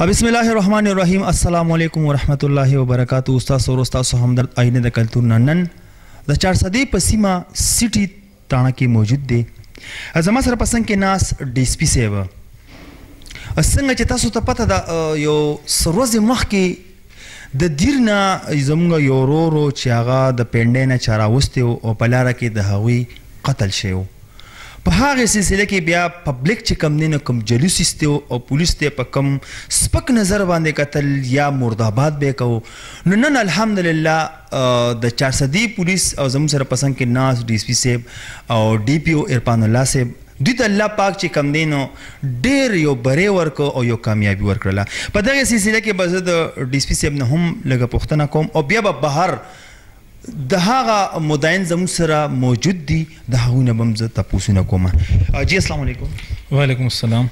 بسم الله الرحمن الرحیم السلام علیکم ورحمت الله وبرکاتو استاد سور استاد سو همدرد آینه د کلتور نن د چارسدې په سیمه سټي تاڼه کې موجود دی زما سره پسند کې ناس ډي سپي سیو څنګه چې تاسو ته پته ده یو سروز مخ کې د دیر نه زموږ یو ورور و چې هغه د پنډۍ نه چا راوستی و او په لاره کې د هغوی قتل شوی و. په هغې سلسله کې بیا پبلک چې کوم دی نو کوم جلوس ایستی و او پولیس ته یې په کوم سپک نظر باندې کتل یا مرداباد به یې کوو نو نن الحمدلله د چارسدې پولیس او زموږ سره په څنګ کې ناست ډي ایس پي صیب او ډي پي او عرفان الله صیب دوی ته الله پاک چې کوم دی نو ډېر یو بری ورکړ او یو کامیابي ورکړله. په دغې سلسله کې به زه د ډي سپي صاحب نه هم لږه پوښتنه کوم او بیا به بهر د هغه مدعین زموږ سره موجود دي د هغوی نه به هم زه تپوسونه کوم. جی اسلام علیکم. وعلیکم السلام.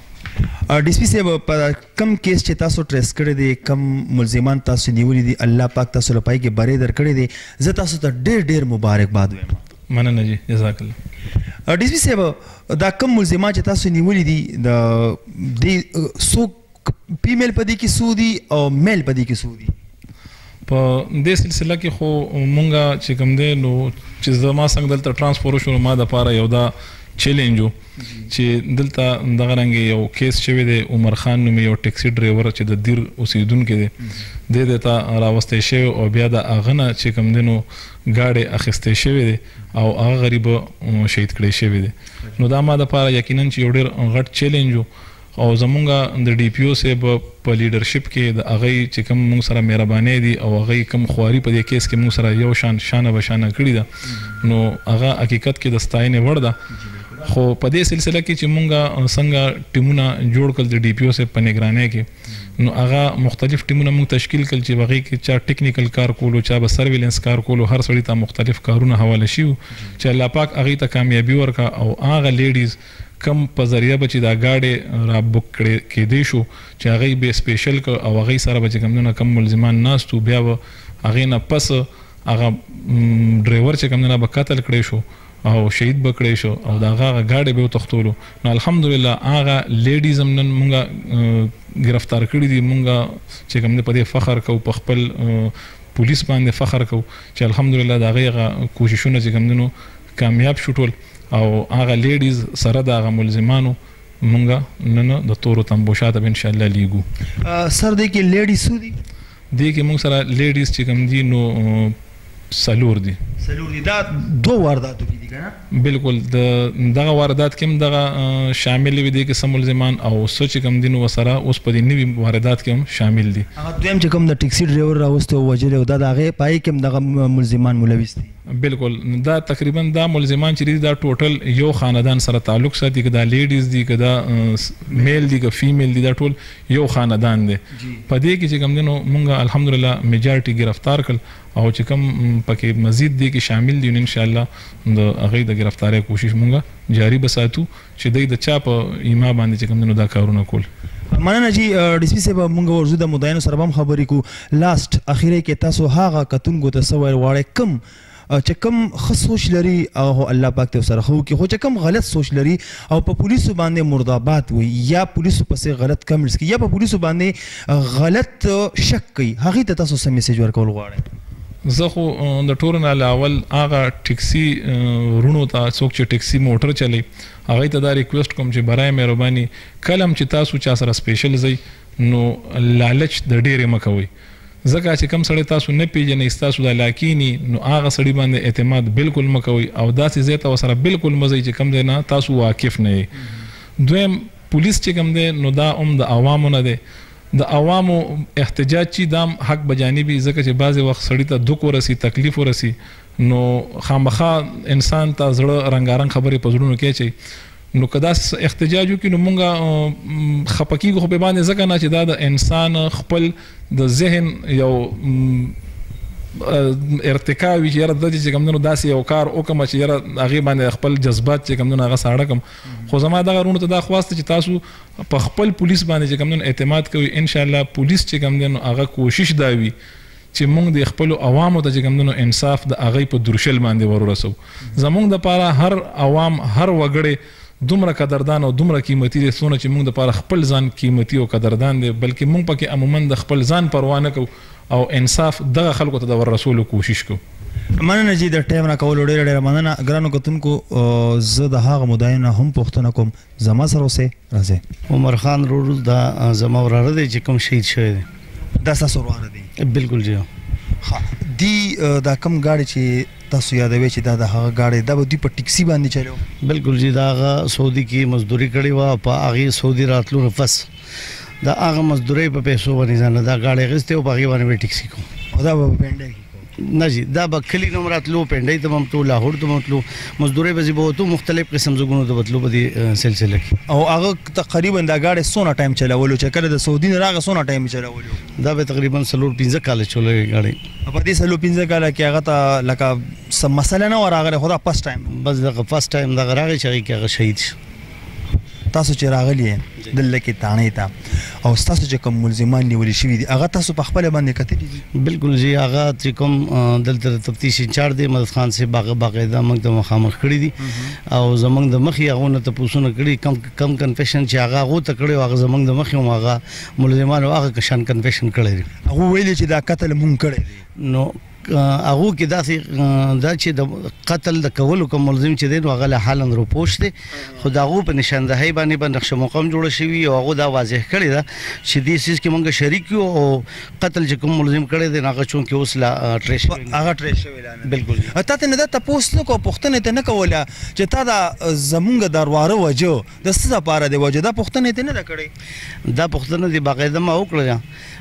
ډي سپي صاحب په کم کیس چې تاسو ټریس کړی دی کم ملزمان تاسو نیولي دي الله پاک تاسو له پای کې بری درکړی دی زه تاسو ته ډېر ډېر مبارک باد وایم. مننه جی جزاک الله ډي سي صاحب دا کم ملزمان چې تاسو نیولې دي د دې سو فیمیل پدې کې سو دي او میل پدې کې سو دي په دې سلسله کې خو مونږه چې کوم دی نو چې زما څنګه دلته ترانسفور شو ما د پاره یو دا چیلنج چې دلته دغه رنګ یو کیس شوی دی عمر خان نوم یو ټیکسي ډرایور چې د دیر اوسیدونکو دی د دې ته راوستې شوی او بیا د اغنه چې کوم دینو ګاډی اخیستی شوی دی او هغه غریب شهید کړی شوی دی نو دا ما دپاره یقینا چې یو ډیر غټ چیلنج و او زمونږ د ډي پي او صیب په لیډرشپ کې د هغوی چې کوم مونږ سره مهربانۍ دي او هغوی کوم خواري په دې کیس کې مونږ سره یو شان شانه به شانه کړي ده نو هغه حقیقت کې د ستاینې وړ ده خو په دې سلسله کې چې مونږ څنګه ټیمونه جوړ کړل د ډي پي او صیب په نګرانۍ کې نو هغه مختلف ټیمونه موږ تشکیل کړل چې هغې کې چا ټیکنیکل کار کولو چا به سرویلنس کار کولو هر سړي ته مختلف کارونه حواله شوي وو چې الله پاک هغوی ته کامیابي ورکړه او هغه لیډیز کوم په ذریعه به چې دا ګاډی را بوک کړی کیدی شو چې هغوی به یې سپیشل کړ او هغوی سره به چې کوم نه کوم ملزمان ناست وو بیا به هغې نه پس هغه ډریور چې کوم نه به قتل کړی شو. او شهید به کړی شو او د هغه هغه ګاډی به وتښتولو نو الحمدلله هغه لیډیز هم نن مونږ ګرفتار کړي دي مونږ چې کوم دی په دې فخر کوو په خپل پولیس باندې فخر کوو چې الحمدلله د هغوی هغه کوششونه چې کوم دی نو کامیاب شو ټول او هغه لیډیز سره د هغه ملزمانو مونږ نن د تورو تمبو شاته به انشاءالله لیږو سر دې کې لیډیز څو دي دې کې موږ سره ليډيز چې کوم دي نو څلور دي. څلور دي دا دوه وارداتو کې دي کنه. بالکل د دغه واردات کې هم دغه شامل وي دې کې سم ملزمان او څه چې کوم دي نو وسره اوس په دې نوي واردات کې هم شامل دي. هغه دویم چې کوم د ټکسي ډرایور راوسته او وجل او دا د هغه پای کې هم دغه ملزمان ملوث دي. بالکل دا تقریبا دا ملزمان چې دي دا ټوټل یو خاندان سره تعلق ساتي که دا لیډیز دي که دا میل دي که فیمیل دي دا ټول یو خاندان دی په دې کې چې کوم دی نو مونږ الحمدلله میجارټي ګرفتار کړل او چې کوم په کې مزید دې کې شامل دي نو ان شاءالله د هغوی د ګرفتارۍ کوشش مونږ جاري به ساتو چې دوی د چا په ایما باندې چې کوم دی نو دا کارونه کول. مننه جی ډي سپي صاحب مونږ ورځو د مدعینو سره به هم خبرې کوو لاست اخیرې کې تاسو هغه کتونکو ته څه ویل غواړی کوم او چه کوم ښه سوچ لری هغه خو الله پاک ته ورسره ښه وکړي خو چه کوم غلط سوچ لری او په پولیسو باندې مرداباد وي یا پولیسو پسې غلط کمنټس کوي یا په پولیسو باندې غلط شک کوي هغه ته تاسو څه میسج ورکول غواړئ زه خو د ټولو نه له اول هغه ټیکسي ورونو ته څوک چې ټیکسي موټر چلی هغه ته دا ریکوست کوم چې برای مهرباني کلم چې تاسو چا سره سپیشل زی نو لالچ د ډېرې مکوي ځکه چې کوم سړی تاسو نه پېژنئ، ستاسو د علاقې نی، نو هغه سړي باندې اعتماد بالکل مه کوئ او داسې ځای ته ورسره بالکل مه ځئ چې کوم ځای نه تاسو واقف نه یئ. دویم، پولیس چې کوم دی نو دا هم د عوامو نه دی، د عوامو احتجاج چی دا هم حق بجانبی ځکه چې بعضې وخت سړي ته دوک ورسي، تکلیف ورسي، نو خامخا انسان ته زړه رنګارنګ خبرې په زړونو کې اچوي، نو که داسې څه احتجاج وکړي نو مونږ خپه کیږو خو په باندې ځکه نه چې دا د انسان خپل د ذهن یو ارتقا وی چې یاره د چې کوم نو داسې یو کار وکم چې یاره هغه باندې خپل جذبات چې کوم نو هغه ساړه کم خو زما دغه رونه ته دا خواسته چې تاسو په خپل پولیس باندې چې کوم نو اعتماد کوي ان شاء الله پولیس چې کوم نو هغه کوشش دا وی چی مونږ دی خپلو عوامو ته چی کوم دنو انصاف د هغی په درشل باندی ورورسو زمونږ د پاره هر عوام هر وګړی دومره قدردان او دومره قیمتی دی څونه چی مونږ د پاره خپل ځان قیمتی او قدردان دی بلکی مونږ پکی عموما د خپل ځان پروا نه کوو او انصاف دغه خلکو ته د وررسولو کوشش کوو. مننه جی د ټایم راکولو. ډیره ډیره مننه ګرانو کتونکو زه د هغه مدعی نه هم پوښتنه کوم زما سره اوسه راځه عمر خان رور دا زما وراره دی چې کوم شهید شوی دی دا تاسو وراره دی بالکل جی ها دی دا کم گاډي چې تاسو یادوي چې دا د هغه گاډي دا به دی په ټیکسي باندې چلو بالکل جی دا غا سعودي کې مزدوري کړې و په هغه سعودي راتلو نفس دا هغه مزدوري په پیسو باندې ځنه دا گاډي غسته او په هغه باندې ټیکسي کو دا به پنده نه جی دا به کلی نوم راتلو پنډۍ ته ممتو لاهور ته ممتلو مزدوري به زیبو تو مختلف قسم زګونو ته بتلو په دې سلسله کې او هغه تقریبا دا گاډه سونه ټایم چلولو چې کله د سعودي نه راغ سونه ټایم چلولو دا به تقریبا سلور 15 کال چولې گاډه په دې سلور 15 کال کې هغه ته لکه سم مسله نه وراغله خدا فرست ټایم بس دا فرست ټایم دا راغی چې هغه شهید شو تاسو چې راغلي یې دلته کې تاڼې ته او تاسو چې کوم ملزمان نیول شوي دي هغه تاسو په خپل باندې کتلی دي بالکل جی هغه چې کوم دلته تفتیش انچارج دی مدد خان سي باغ باقاعده موږ ته مخامخ کړی دي او زمنګ د مخي هغه نه ته پوسونه کړی کم کم کنفیشن چې هغه غو ته کړی هغه زمنګ د مخي هغه ملزمان هغه کشان کنفیشن کړی هغه ویلي چې دا قتل مونږ کړی نو هغو کې داسې ده چې د قتل د کولو کوم ملزم چې دی نو هغه له حالا روپوش دی خو د هغو په نشاندهۍ باندې به نقشه مقام جوړه شوي او هغو دا واضح کړی ده چې دې سیز کې مونږ شریک یو او قتل چې کوم ملزم کړی دی هغه چون کې اوس لا ټریس هغه ټریس شوی لا بالکل تا ته نه دا تاسو نو کو پښتنه ته نه کوله چې تا دا زمونږ درواره وجو د څه لپاره دی وجه دا پوښتنه ته نه ده کړې دا پوښتنه دی باقاعده ما وکړه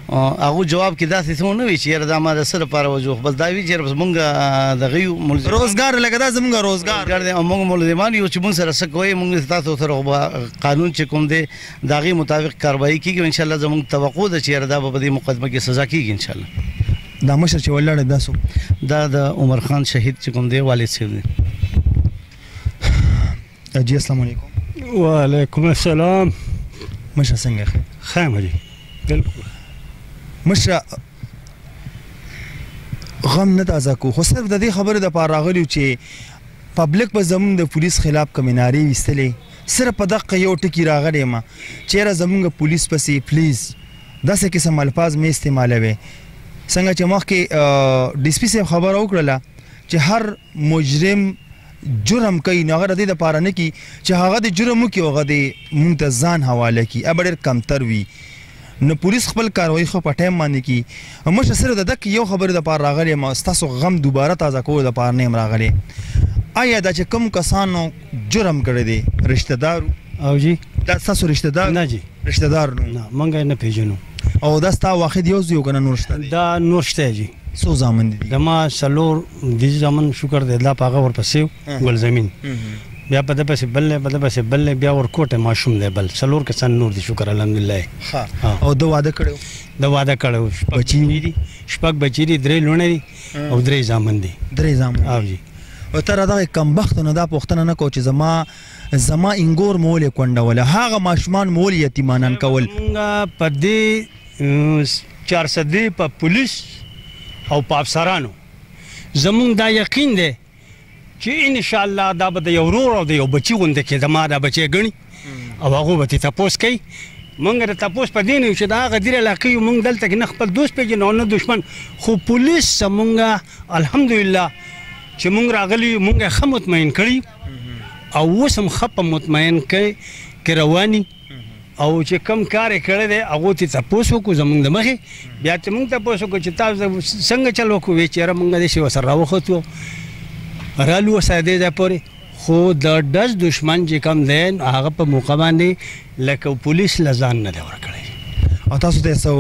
هغه جواب کې داسې څه نه وی چې یاره دا ما د څه لپاره وجو خپل دا وی چې موږ د غیو ملزم روزګار لګا دا زموږ روزګار ګر دی موږ ملزمان یو چې موږ سره څه کوي موږ تاسو سره قانون چې کوم دی دا غي مطابق کاروایی کیږي ان شاء الله زموږ توقع ده چې یاره دا په دې مقدمه کې سزا کیږي ان شاء الله دا مشر چې ولاړ دا سو دا د عمر خان شهید چې کوم دی والد سیو دی جی السلام علیکم وعلیکم السلام مشه څنګه خیر خیر مری بالکل مشه غم نه تازه کو خو صرف د دې خبره د پاره راغلی چې پبلک په زمون د پولیس خلاف کمیناری وستلې صرف په دقه یو ټکی راغلی ما چیرې زمونږ پولیس پسې پلیز داسې قسم الفاظ مې استعمالوي څنګه چې مخکې ډي سي پي صاحب خبره وکړه چې هر مجرم جرم کوي نو هغه د دې لپاره نه کی چې هغه د جرم وکړي او هغه د مونږ ته ځان حواله کی اب ډېر کمتر وي نو پولیس خپل کاروایی خو په ټایم باندې کی مشه صرف د دک یو خبر د پار راغلی ما تاسو غم دوباره تازه کوو د پار نیم راغلی آیا دا چې کوم کسانو جرم کړی دی رشتہ دارو او جی دا تاسو رشتہ دار نه جی رشتہ دار نو نه مونږ نه پیژنو او دا ستا واخد یو زیو کنه نور شته دا نور شته جی سو زامن دي د ما سلور ديزي زامن شکر دی الله په هغه ورپسې ګل زمين بیا په دپسې بل دی په دپسې بل دی بیا ورکوټه ماشوم دی بل څلور کسان نور دي شکر الحمدلله ښه او د واده کړو د واده کړو بچی دي شپږ بچی دي درې لونه دي او درې زامن دي درې زامن او جی او تر دا کم بخت نه دا پښتنه نه کو چې زما زما انګور مولې کونډول هغه ماشومان مول یتیمانان کول په دې چارسدې په پولیس او په افسرانو زمونږ دا یقین دی چې ان شاء الله دا به د یو ورور او د یو بچی غوندې کې زما دا بچی ګڼي او هغه به تپوس کوي مونږ د تپوس په دین چې دا غدیر علاقې مونږ دلته کې نه خپل دوست پیژنو نه دشمن خو پولیس مونږه الحمدلله چې مونږ راغلی مونږه خه مطمئن کړی او اوس هم خپ مطمئن کې رواني او چې کم کار یې کړی دی هغو ته تپوس وکړو زمونږ د مخې بیا ته مونږ تپوس وکړو چې تاسو څنګه چل وکړو وی چېره مونږ دې شی وسره راوختو رالو وسره دې ځای پورې خو د ډز دشمن چې کم دی هغه په موقع باندې لکه پولیس لزان نه دی ورکړی او تاسو ته سو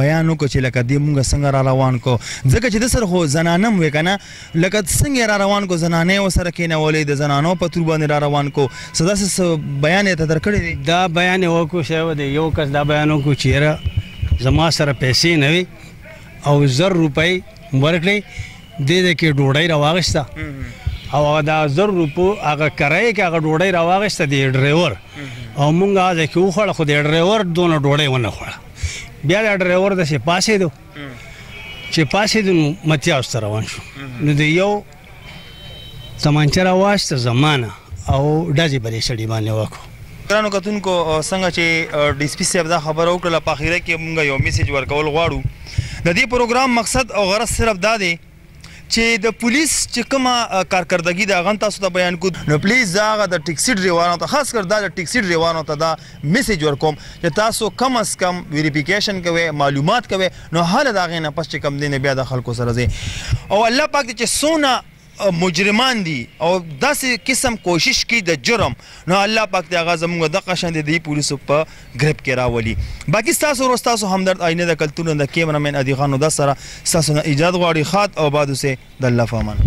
بیان وکړو چې لکه دې مونږ څنګه را روان کو ځکه چې د سر خو زنانم وې کنه لکه څنګه یې را روان کو زنانه یې ورسره کېنولې د زنانو په تور باندې را روان کو څه داسې څه بیان یې ته درکړی دی دا بیان یې وکړو صاحب د یو کس دا بیان وکړو چې یاره زما سره پیسې نه وي او زر روپۍ ورکړې دې ده کې ډوډۍ راواغسته او هغه دا زر روپو هغه کرای کې هغه ډوډۍ راواغسته دی ډرایور او مونږه ځکه وخړ خو دی ډرایور دونه ډوډۍ ونه خړه بیا دا ډرایور د سي پاسې دو چې پاسې د متیاوس ته روان شو نو د یو تمانچه راواسته زمانه او ډزې بلې سړي باندې وکړو ګرانو کتونکو څنګه چې ډي سپي صاحب دا خبره وکړله په اخیره کې مونږ یو میسج ورکول غواړو د دې پروګرام مقصد او غرض صرف دا دی چی د پولیس چې کومه کارکردګي ده هغه تاسو ته بیان کو نو پلیز دا هغه د ټیکسي ډریوانو ته خاص کر دا د ټیکسي ډریوانو ته دا میسج ورکوم چې تاسو کم از کم ویریفیکیشن کوئ معلومات کوئ نو هله دا غې نه پس چې کم دین بیا د خلکو سره ځي او الله پاک دې چې سونه مجرمان دي او داسې قسم کوشش کی د جرم نو الله پاک دې هغه زموږ د قشن دې دی پولیسو په ګرپ کې راولي باقي ستاسو ورو ستاسو همدرد آینه د کلتور نه د کیمرا مین ادي خان هدا سره ستاسو نه ایجاد غواړي خاد او باد اوسې د الله فامن